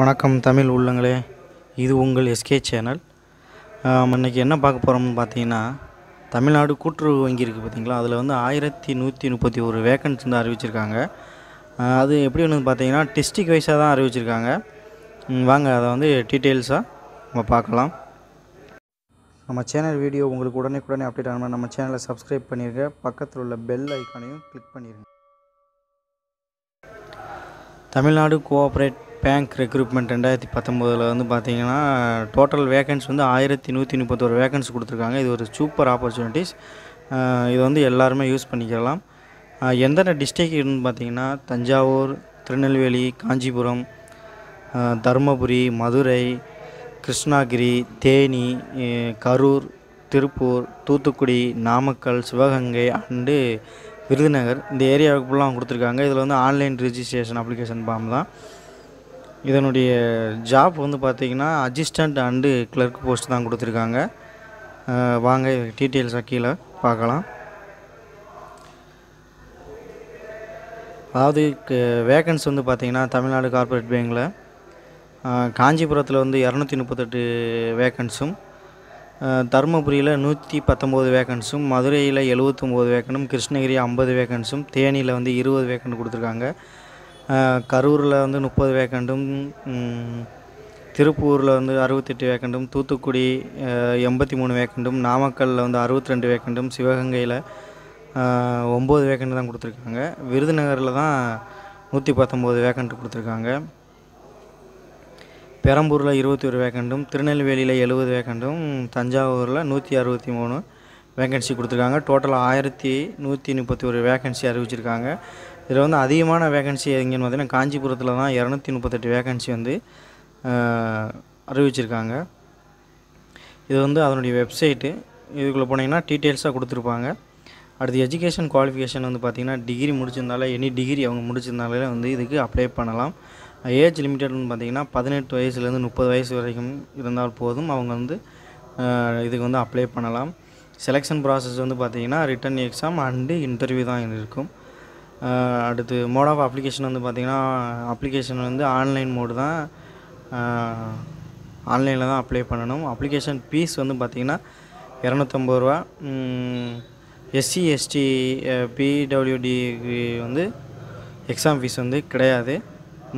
வணக்கம் தமிழ் உள்ளங்களே. இது உங்கள் எஸ்கே சேனல். இன்றைக்கி இன்னைக்கு என்ன பார்க்க போகிறோம்னு பார்த்தீங்கன்னா தமிழ்நாடு கூட்டுறவு வங்கி இருக்குது பார்த்தீங்களா? அதில் வந்து ஆயிரத்தி நூற்றி முப்பத்தி ஒரு வேக்கன்ஸ் வந்து அறிவிச்சிருக்காங்க. அது எப்படி ஒன்று பார்த்தீங்கன்னா டிஸ்ட்ரிக் வைஸாக தான் அறிவிச்சிருக்காங்க. வாங்க அதை வந்து டீட்டெயில்ஸாக நம்ம பார்க்கலாம். நம்ம சேனல் வீடியோ உங்களுக்கு உடனே உடனே அப்டேட் ஆகணும் நம்ம சேனலை சப்ஸ்கிரைப் பண்ணிடுங்க பக்கத்தில் உள்ள பெல் ஐக்கானையும் கிளிக் பண்ணிடுங்க தமிழ்நாடு கோஆப்ரேட் பேங்க் ரெக்ரூட்மெண்ட் ரெண்டாயிரத்தி பத்தொம்போதில் வந்து பார்த்திங்கன்னா டோட்டல் வேகன்ஸ் வந்து ஆயிரத்தி நூற்றி முப்பத்தொரு வேகன்ஸ் கொடுத்துருக்காங்க. இது ஒரு சூப்பர் ஆப்பர்ச்சுனிட்டிஸ் இது வந்து எல்லாருமே யூஸ் பண்ணிக்கலாம். எந்தெந்த டிஸ்ட்ரிக்ட்னு பார்த்திங்கன்னா தஞ்சாவூர் திருநெல்வேலி காஞ்சிபுரம் தருமபுரி மதுரை கிருஷ்ணகிரி தேனி கரூர் திருப்பூர் தூத்துக்குடி நாமக்கல் சிவகங்கை அண்டு விருதுநகர். இந்த ஏரியாவுக்கு ஃபுல்லாக கொடுத்துருக்காங்க. இதில் வந்து ஆன்லைன் ரிஜிஸ்ட்ரேஷன் அப்ளிகேஷன் ஃபார்ம் தான். இதனுடைய ஜாப் வந்து பார்த்திங்கன்னா அசிஸ்டண்ட் அண்டு கிளர்க் போஸ்ட் தான் கொடுத்துருக்காங்க. வாங்க டீட்டெயில்ஸாக கீழே பார்க்கலாம். அதாவது வேகன்ஸ் வந்து பார்த்திங்கன்னா தமிழ்நாடு கார்ப்பரேட் பேங்கில் காஞ்சிபுரத்தில் வந்து இரநூத்தி முப்பத்தெட்டு வேக்கன்ஸும் தருமபுரியில் நூற்றி பத்தொம்போது வேக்கன்ஸும் மதுரையில் எழுவத்தொம்போது வேக்கனும் கிருஷ்ணகிரி ஐம்பது வேக்கன்ஸும் தேனியில் வந்து இருபது வேக்கண்ட் கொடுத்துருக்காங்க. கரூரில் வந்து முப்பது வேக்கண்டும் திருப்பூரில் வந்து அறுபத்தெட்டு வேக்கண்டும் தூத்துக்குடி எண்பத்தி மூணு வேக்கண்டும் நாமக்கல்லில் வந்து அறுபத்தி ரெண்டு வேக்கண்டும் சிவகங்கையில் ஒம்பது வேக்கண்ட் தான் கொடுத்துருக்காங்க. விருதுநகரில் தான் நூற்றி பத்தொம்போது வேக்கண்ட் கொடுத்துருக்காங்க. பெரம்பூரில் இருபத்தி ஒரு வேக்கண்டும் திருநெல்வேலியில் எழுபது வேக்கண்டும் தஞ்சாவூரில் நூற்றி அறுபத்தி மூணு வேக்கன்சி கொடுத்துருக்காங்க. டோட்டலாக ஆயிரத்தி நூற்றி முப்பத்தி ஒரு வேக்கன்சி அறிவிச்சிருக்காங்க. இதில் வந்து அதிகமான வேகன்சி எங்கேன்னு பார்த்தீங்கன்னா காஞ்சிபுரத்தில் தான் இரநூத்தி முப்பத்தெட்டு வேகன்சி வந்து அறிவிச்சிருக்காங்க. இது வந்து அதனுடைய வெப்சைட்டு இதுக்குள்ளே போனீங்கன்னா டீட்டெயில்ஸாக கொடுத்துருப்பாங்க. அடுத்து எஜுகேஷன் குவாலிஃபிகேஷன் வந்து பார்த்திங்கன்னா டிகிரி முடிச்சிருந்தாலே எனி டிகிரி அவங்க முடிச்சிருந்தாலே வந்து இதுக்கு அப்ளை பண்ணலாம். ஏஜ் லிமிட்டட்னு பார்த்திங்கன்னா பதினெட்டு வயசுலேருந்து முப்பது வயசு வரைக்கும் இருந்தால் போதும். அவங்க வந்து இதுக்கு வந்து அப்ளை பண்ணலாம். செலெக்ஷன் ப்ராசஸ் வந்து பார்த்திங்கன்னா ரிட்டன் எக்ஸாம் அண்டு இன்டர்வியூ தான் இருக்கும். அடுத்து மோட் ஆஃப் அப்ளிகேஷன் வந்து பார்த்திங்கன்னா அப்ளிகேஷன் வந்து ஆன்லைன் மோடு தான். ஆன்லைனில் தான் அப்ளை பண்ணணும். அப்ளிகேஷன் ஃபீஸ் வந்து பார்த்திங்கன்னா இரநூத்தம்பது ரூபா. எஸ்சி எஸ்டி பிடபிள்யூடி வந்து எக்ஸாம் ஃபீஸ் வந்து கிடையாது.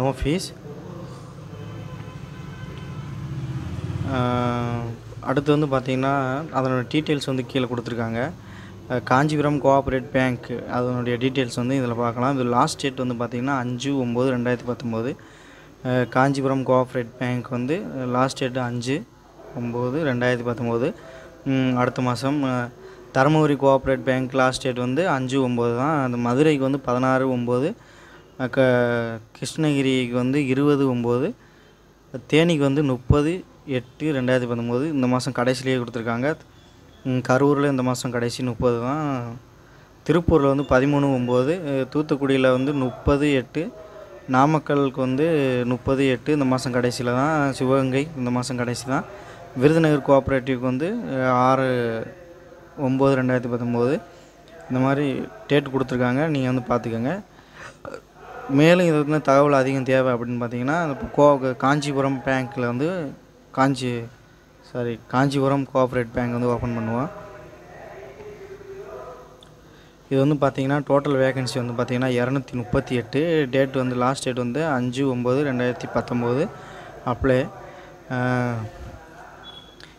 நோ ஃபீஸ் அடுத்து வந்து பார்த்திங்கன்னா அதனோட டீட்டெயில்ஸ் வந்து கீழே கொடுத்துருக்காங்க. காஞ்சிபுரம் கோஆப்ரேட் பேங்க் அதனுடைய டீட்டெயில்ஸ் வந்து இதில் பார்க்கலாம். இது லாஸ்ட் டேட் வந்து பார்த்திங்கன்னா அஞ்சு ஒம்பது ரெண்டாயிரத்தி பத்தொம்போது. காஞ்சிபுரம் கோஆப்ரேட் பேங்க் வந்து லாஸ்ட் டேட் அஞ்சு ஒம்பது ரெண்டாயிரத்தி பத்தொம்போது. அடுத்த மாதம் Dharmapuri cooperative bank last date வந்து அஞ்சு ஒம்பது தான். அந்த மதுரைக்கு வந்து பதினாறு ஒம்பது. க கிருஷ்ணகிரிக்கு வந்து இருபது ஒம்பது. தேனிக்கு வந்து முப்பது எட்டு ரெண்டாயிரத்தி பத்தொம்போது. இந்த மாதம் கடைசிலேயே கொடுத்துருக்காங்க. கரூரில் இந்த மாதம் கடைசி முப்பது தான். திருப்பூரில் வந்து பதிமூணு ஒம்பது தூத்துக்குடியில் வந்து முப்பது எட்டு நாமக்கலுக்கு வந்து முப்பது எட்டு இந்த மாதம் கடைசியில் தான். சிவகங்கை இந்த மாதம் கடைசி தான். விருதுநகர் கோஆப்ரேட்டிவ்க்கு வந்து ஆறு ஒம்பது ரெண்டாயிரத்தி பத்தொம்போது இந்த மாதிரி டேட் கொடுத்துருக்காங்க. நீங்கள் வந்து பார்த்துக்கோங்க. மேலும் இது வந்து தகவல் அதிகம் தேவை அப்படின்னு பார்த்தீங்கன்னா கோ காஞ்சிபுரம் பேங்க்கில் வந்து Kanchi sorry Kanchipuram cooperative bank வந்து ஓப்பன் பண்ணுவோம் இது வந்து பார்த்திங்கன்னா டோட்டல் வேகன்சி வந்து பார்த்திங்கன்னா இரநூத்தி முப்பத்தி எட்டு. டேட் வந்து லாஸ்ட் டேட் வந்து அஞ்சு ஒம்பது ரெண்டாயிரத்தி பத்தொம்போது. அப்ளை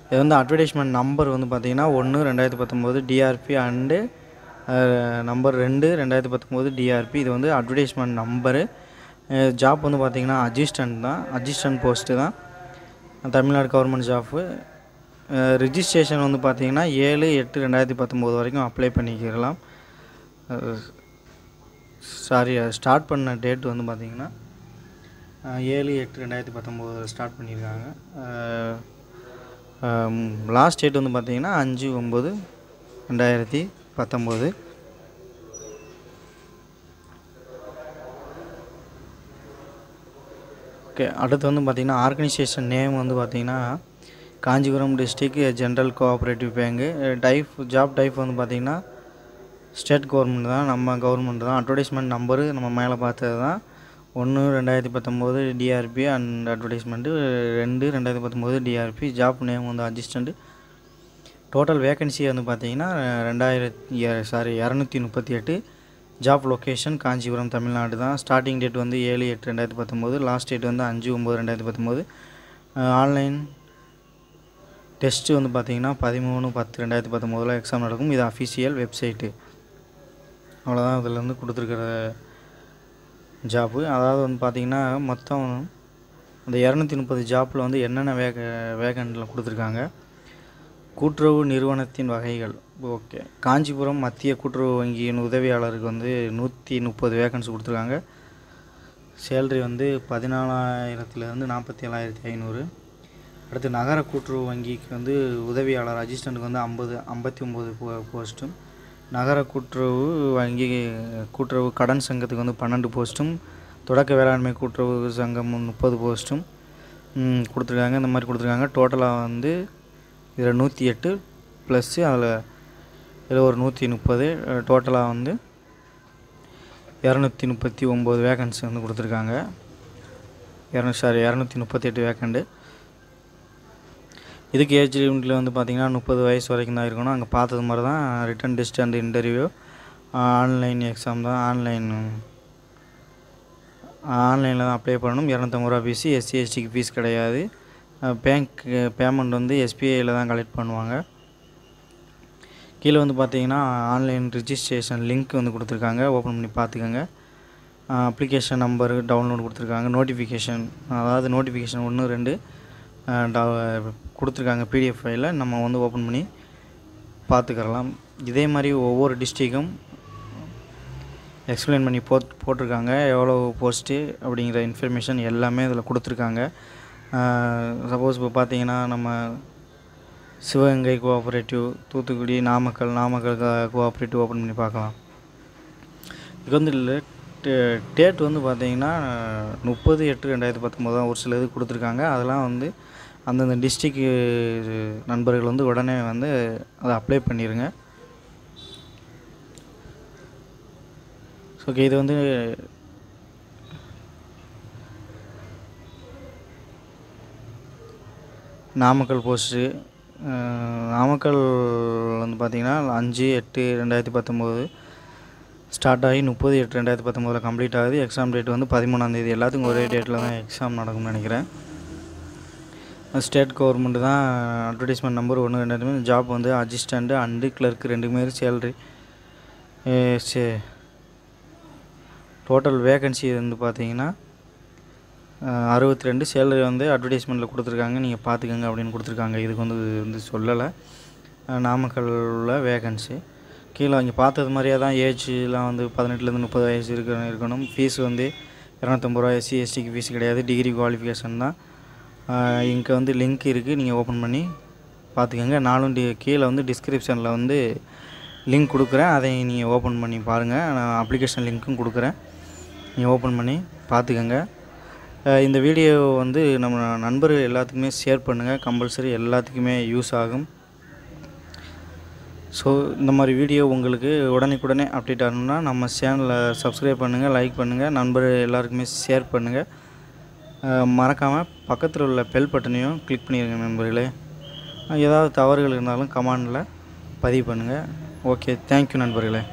இது வந்து அட்வர்டைஸ்மெண்ட் நம்பர் வந்து பார்த்திங்கன்னா ஒன்று ரெண்டாயிரத்தி பத்தொம்போது டிஆர்பி அண்டு நம்பர் ரெண்டு ரெண்டாயிரத்தி பத்தொம்போது டிஆர்பி இது வந்து அட்வர்டைஸ்மெண்ட் நம்பரு ஜாப் வந்து பார்த்திங்கன்னா அசிஸ்டன்ட் தான். அசிஸ்டன்ட் போஸ்ட்டு தான். தமிழ்நாடு கவர்மெண்ட் ஜாப்பு ரிஜிஸ்ட்ரேஷன் வந்து பார்த்தீங்கன்னா ஏழு எட்டு ரெண்டாயிரத்தி பத்தொம்போது வரைக்கும் அப்ளை பண்ணிக்கலாம். சாரி ஸ்டார்ட் பண்ண டேட் வந்து பார்த்தீங்கன்னா ஏழு எட்டு ரெண்டாயிரத்தி பத்தொம்போது ஸ்டார்ட் பண்ணியிருக்காங்க லாஸ்ட் டேட் வந்து பார்த்தீங்கன்னா அஞ்சு ஒம்பது ரெண்டாயிரத்தி பத்தொம்போது ஓகே. அடுத்து வந்து பார்த்திங்கன்னா ஆர்கனைசேஷன் நேம் வந்து பார்த்திங்கன்னா Kanchipuram district general cooperative bank type job type வந்து பார்த்திங்கன்னா ஸ்டேட் கவர்மெண்ட் தான் நம்ம கவர்மெண்ட் தான். அட்வர்டைஸ்மெண்ட் நம்பரு நம்ம மேலே பார்த்தது தான். ஒன்று ரெண்டாயிரத்தி பத்தொம்போது டிஆர்பி அண்ட் அட்வர்டைஸ்மெண்ட்டு ரெண்டு ரெண்டாயிரத்தி பத்தொம்போது டிஆர்பி ஜாப் நேம் வந்து அசிஸ்டண்ட்டு டோட்டல் வேகன்சி வந்து பார்த்தீங்கன்னா ரெண்டாயிரத்தி சாரி இரநூத்தி முப்பத்தி எட்டு. ஜாப் லொக்கேஷன் காஞ்சிபுரம் தமிழ்நாடு தான். ஸ்டார்டிங் டேட் வந்து ஏழு எட்டு ரெண்டாயிரத்தி பத்தொம்போது. லாஸ்ட் டேட் வந்து அஞ்சு ஒம்பது ரெண்டாயிரத்தி பத்தொம்போது. ஆன்லைன் டெஸ்ட்டு வந்து பார்த்தீங்கன்னா பதிமூணு பத்து ரெண்டாயிரத்தி பத்தொம்போதில் எக்ஸாம் நடக்கும். இது அஃபிஷியல் வெப்சைட்டு அவ்வளோதான் இதில் வந்து கொடுத்துருக்குற ஜாப்பு அதாவது வந்து பார்த்திங்கன்னா மொத்தம் அந்த இரநூத்தி முப்பது ஜாப்பில் வந்து என்னென்ன வேக வேகண்டில் கொடுத்துருக்காங்க. கூட்டுறவு நிறுவனத்தின் வகைகள். ஓகே. காஞ்சிபுரம் மத்திய கூட்டுறவு வங்கியின் உதவியாளருக்கு வந்து நூற்றி முப்பது வேகன்சி கொடுத்துருக்காங்க. சேல்ரி வந்து பதினாலாயிரத்துலேருந்து நாற்பத்தி ஏழாயிரத்தி ஐநூறு. அடுத்து நகர கூட்டுறவு வங்கிக்கு வந்து உதவியாளர் அசிஸ்டண்ட்டுக்கு வந்து ஐம்பது ஐம்பத்தி ஒம்பது போ போஸ்ட்டும் நகர கூட்டுறவு வங்கி கூட்டுறவு கடன் சங்கத்துக்கு வந்து பன்னெண்டு போஸ்ட்டும் தொடக்க வேளாண்மை கூட்டுறவு சங்கம் முப்பது போஸ்ட்டும் கொடுத்துருக்காங்க. இந்த மாதிரி கொடுத்துருக்காங்க. டோட்டலாக வந்து இதில் நூற்றி எட்டு ப்ளஸ்ஸு அதில் இதில் ஒரு நூற்றி முப்பது டோட்டலாக வந்து இரநூத்தி முப்பத்தி ஒம்பது வேகன்சி வந்து கொடுத்துருக்காங்க. இரநூ சாரி இரநூத்தி முப்பத்தெட்டு வேகண்டு இதுக்கு ஏஜ் லிமிட்டில் வந்து பார்த்திங்கன்னா முப்பது வயசு வரைக்கும் தான் இருக்கணும். அங்கே பார்த்தது மாதிரி தான் written test and interview online exam தான். ஆன்லைன் ஆன்லைனில் தான் அப்ளை பண்ணணும். இரநூத்தம்பது ரூபா ஃபீஸு எஸ்சி எஸ்டிக்கு ஃபீஸ் கிடையாது. பேங்க் பேமெண்ட் வந்து எஸ்பிஐயில் தான் கலெக்ட் பண்ணுவாங்க. கீழே வந்து பார்த்தீங்கன்னா ஆன்லைன் ரிஜிஸ்ட்ரேஷன் லிங்க் வந்து கொடுத்துருக்காங்க. ஓப்பன் பண்ணி பார்த்துக்கோங்க அப்ளிகேஷன் நம்பர் டவுன்லோட் கொடுத்துருக்காங்க. நோட்டிஃபிகேஷன் அதாவது நோட்டிஃபிகேஷன் ஒன்று ரெண்டு கொடுத்துருக்காங்க பிடிஎஃப் ஃபைலில் நம்ம வந்து ஓப்பன் பண்ணி பார்த்துக்கிறலாம் இதே மாதிரி ஒவ்வொரு டிஸ்ட்ரிக்கும் எக்ஸ்பிளைன் பண்ணி போட் போட்டிருக்காங்க. எவ்வளோ போஸ்ட்டு அப்படிங்கிற இன்ஃபர்மேஷன் எல்லாமே இதில் கொடுத்துருக்காங்க. சப்போஸ் இப்போ பார்த்தீங்கன்னா நம்ம Sivaganga cooperative Thoothukudi Namakkal Namakkal cooperative open பண்ணி பார்க்கலாம் இது வந்து டேட் வந்து பார்த்தீங்கன்னா முப்பது எட்டு ரெண்டாயிரத்தி பத்தொம்போது தான் ஒரு சில இது கொடுத்துருக்காங்க. அதெல்லாம் வந்து அந்தந்த டிஸ்ட்ரிக்கு நண்பர்கள் வந்து உடனே வந்து அதை அப்ளை பண்ணிடுங்க ஓகே இது வந்து நாமக்கல் போஸ்ட்டு நாமக்கல் வந்து பார்த்திங்கன்னா அஞ்சு எட்டு ரெண்டாயிரத்தி பத்தொம்போது. ஸ்டார்ட் ஆகி முப்பது எட்டு ரெண்டாயிரத்தி பத்தொம்போதில் கம்ப்ளீட் ஆகுது. எக்ஸாம் டேட் வந்து பதிமூணாந்தேதி எல்லாத்துக்கும் ஒரே டேட்டில் தான் எக்ஸாம் நடக்கும்னு நினைக்கிறேன். ஸ்டேட் கவர்மெண்ட் தான் அட்வர்டைஸ்மெண்ட் நம்பர் ஒன்று ரெண்டாயிரத்தி ஜாப் வந்து அசிஸ்டண்ட்டு அண்டு கிளர்க் ரெண்டுமே சேலரி சே. டோட்டல் வேகன்சி வந்து பார்த்திங்கன்னா அறுபத்தி ரெண்டு சேலரி வந்து அட்வர்டைஸ்மெண்ட்டில் கொடுத்துருக்காங்க. நீங்கள் பார்த்துக்கங்க அப்படின்னு கொடுத்துருக்காங்க. இதுக்கு வந்து வந்து சொல்லலை. நாமக்கல் வேகன்சி கீழே இங்கே பார்த்தது மாதிரியே தான் ஏஜ்லாம் வந்து பதினெட்டுலேருந்து முப்பது வயசு இருக்க இருக்கணும். ஃபீஸ் வந்து இரநூத்தம்பது ரூபா எஸ்சி எஸ்டிக்கு ஃபீஸ் கிடையாது. டிகிரி குவாலிஃபிகேஷன் தான். இங்கே வந்து லிங்க் இருக்குது நீங்கள் ஓப்பன் பண்ணி பார்த்துக்கோங்க நானும் டி கீழே வந்து டிஸ்கிரிப்ஷனில் வந்து லிங்க் கொடுக்குறேன். அதை நீங்கள் ஓப்பன் பண்ணி பாருங்கள் நான் அப்ளிகேஷன் லிங்க்கும் கொடுக்குறேன். நீங்கள் ஓப்பன் பண்ணி பார்த்துக்கோங்க இந்த வீடியோ வந்து நம்ம நண்பர்கள் எல்லாத்துக்குமே ஷேர் பண்ணுங்கள் கம்பல்சரி எல்லாத்துக்குமே யூஸ் ஆகும். ஸோ இந்த மாதிரி வீடியோ உங்களுக்கு உடனுக்குடனே அப்டேட் ஆகணும்னா நம்ம சேனலை சப்ஸ்கிரைப் பண்ணுங்கள் லைக் பண்ணுங்கள் நண்பர் எல்லாருக்குமே ஷேர் பண்ணுங்கள் மறக்காமல் பக்கத்தில் உள்ள பெல் பட்டனையும் கிளிக் பண்ணிடுங்க நண்பர்களே. ஏதாவது தவறுகள் இருந்தாலும் கமாண்டில் பதிவு பண்ணுங்கள் ஓகே தேங்க்யூ நண்பர்களே.